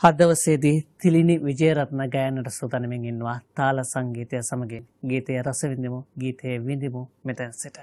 අද දවසේදී තිලිනි විජේරත්න ගායනට සූදානමින් ඉන්නවා තාල සංගීතය සමගින් ගීතය රස විඳිමු ගීතය විඳිමු මෙතැන් සිට.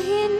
hin